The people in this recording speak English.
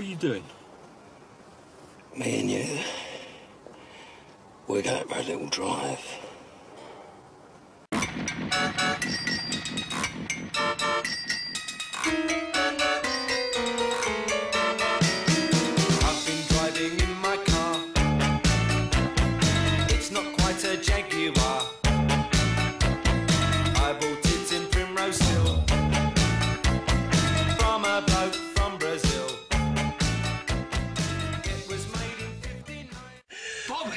you doing? Me and you, we're going for a little drive. Bob!